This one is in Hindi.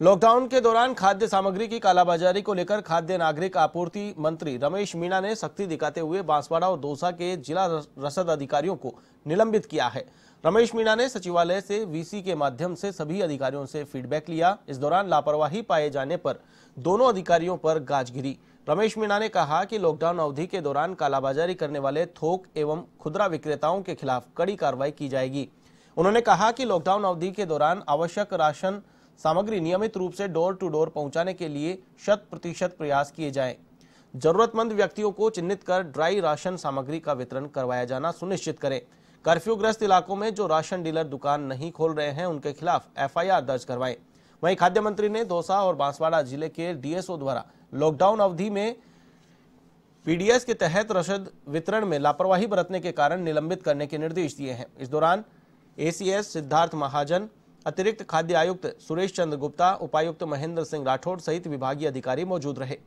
लॉकडाउन के दौरान खाद्य सामग्री की कालाबाजारी को लेकर खाद्य नागरिक आपूर्ति मंत्री रमेश मीणा ने सख्ती दिखाते हुए बांसवाड़ा और दौसा के जिला रसद अधिकारियों को निलंबित किया है। रमेश मीणा ने सचिवालय से वीसी के माध्यम से सभी अधिकारियों से फीडबैक लिया। इस दौरान लापरवाही पाए जाने पर दोनों अधिकारियों पर गाज गिरी रमेश मीणा ने कहा कि लॉकडाउन अवधि के दौरान कालाबाजारी करने वाले थोक एवं खुदरा विक्रेताओं के खिलाफ कड़ी कार्रवाई की जाएगी। उन्होंने कहा कि लॉकडाउन अवधि के दौरान आवश्यक राशन सामग्री नियमित रूप से डोर टू डोर पहुँचाने के लिए शत प्रतिशत प्रयास किए जाएँ। जरूरतमंद व्यक्तियों को चिन्हित कर ड्राई राशन सामग्री का वितरण करवाया जाना सुनिश्चित करें। कर्फ्यूग्रस्त इलाकों में जो राशन डीलर दुकान नहीं खोल रहे हैं, उनके खिलाफ एफआईआर दर्ज करवाएँ। वहीं खाद्य मंत्री ने दौसा और बांसवाड़ा ज़िले के डीएसओ द्वारा लॉकडाउन अवधि में पीडीएस के तहत रसद वितरण में लापरवाही बरतने के कारण निलंबित करने के निर्देश दिए हैं। इस दौरान एसीएस सिद्धार्थ महाजन अतिरिक्त खाद्य आयुक्त सुरेश चंद्र गुप्ता, उपायुक्त महेंद्र सिंह राठौड़ सहित विभागीय अधिकारी मौजूद रहे।